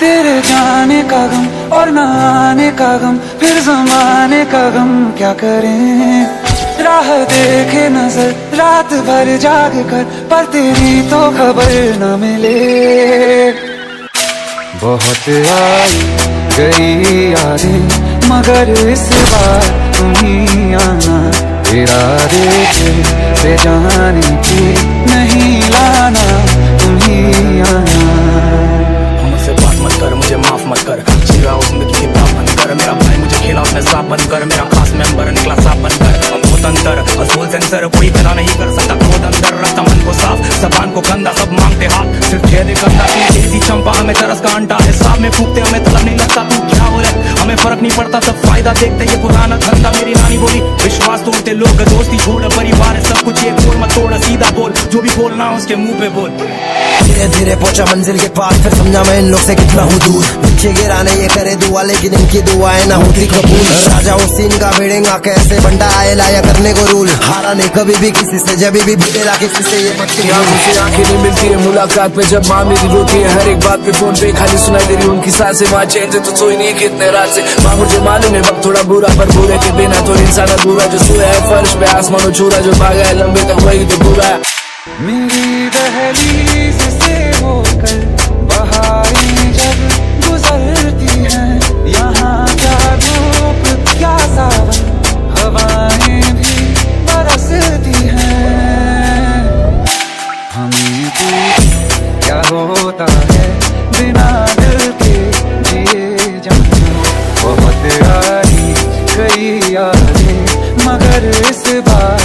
तेरे जाने का गम और न आने का गम, फिर जमाने का गम, क्या करें? राह देखे नज़र, रात भर जाग कर, पर तेरी तो खबर न मिले। बहुत आई गई यादें, मगर इस बार तुम्हें आना, इरादे से जाने की नहीं सेंसर कोई बना नहीं कर सकता खुद अंदर रखता मन को साफ़, जबान को गंदा, सब मांगते हाथ, सिर्फ़ छेदे गंदा। तू चंपा हमें तरस का अंटा है साफ़ में फूकते हमें तलब नहीं लगता, तू क्या है हमें फ़र्क नहीं पड़ता, सब फ़ायदा देखते ये पुराना धंधा, मेरी नानी बोली, विश्वास तोड़ते लोग, दोस्ती छोड़, परिवार सब कुछ एक बोल, मत तोड़, सीधा बोल, जो भी बोलना उसके मुँह पे बोल। धीरे धीरे पहुँचा मंजिल के पास फिर समझा मैं इन लोग से कितना हूँ दूर। नीचे गिराने ये करे दुआ लेकिन इनकी दुआएँ ना होती कबूल। राजा हुसैन का भिड़ेगा कैसे बंडा आए लाया करने को रूल। हारा नहीं कभी भी किसी से जब भी भिड़ेगा किसी से ये मत आँखें नहीं मिलती है? मुलाकात पे जब माँ मेरी रोती है हर एक बात पे फ़ोन पे खाली सुनाई दे रही उनकी साँसें माँ चैन से तो सोई नहीं कितने रात से। माँ मुझे मालूम है वक्त थोड़ा बुरा पर बुरे के बिना तो इंसान अधूरा जो सोया है। फर्श पे आसमानो छूरा जो भागा है लंबे तक वही तो बुरा है। मेरी मगर इस बार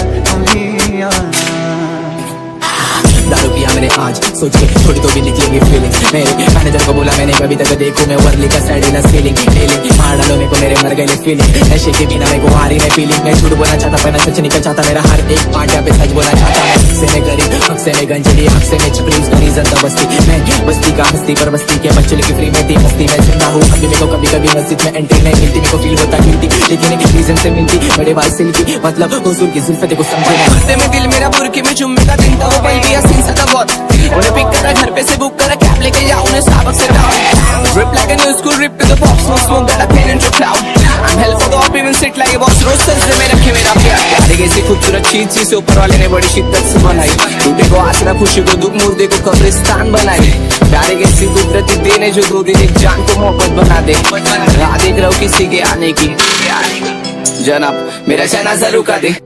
आज सोच के थोड़ी तो भी निकलेगी फीलिंग मेरे मैनेजर को बोला, मैंने कभी तक देखो, मैं वर्ली का साइड ना सीलिंग फीलिंग मार डालो मेरे को मेरे मर गए फीलिंग नशे के बिना मेरे को हारी नहीं फीलिंग मैं झूठ बोलना चाहता, पर सच निकल चाहता। मेरा हर एक पार्ट पे सच बोलना चाहता मैं से मैं गरीब हक से मैं गंजली हक से मैं छपरी उसका रीजन था बस्ती मैं बस्ती का हस्ती, पर बस्ती के बच्चे लेके फ्री में थी, मस्ती में ज़िंदा हूँ। अभी मेरे को कभी कभी मस्जिद में एंट्री नहीं मिलती, मेरे को फील होता गिल्टी लेकिन एक रीजन से मिलती, बड़े भाई सिल्की मतलब हुजूर की जुल्फत को समझे। में दिल मेरा बुरके में चुम्बे का दिन था, वो पल भी सीन सा था बहुत। उन्हें पिक करा घर पे से बुक करा कैब लेके जाओ उन्हें सबक से down Rip like a new school, rip to the pop, smoke, smoke, got a pen into cloud. I'm hell for the op, even sit like a boss, roast से में रखे मेरा प्यार प्यारे कैसी खूबसूरत चीज़ चीज़ से ऊपर वाले ने बड़ी शिद्दत से बनाई टूटे को आसरा खुशी को दुख मुर्दे को कब्रिस्तान बनाई प्यारे कैसी कुदरती देने जो दो दिन एक जान को मोहब्बत बना दे। राह देख रहा हूँ किसी के आने की। जनाब मेरा शहना ज़रूर का दे।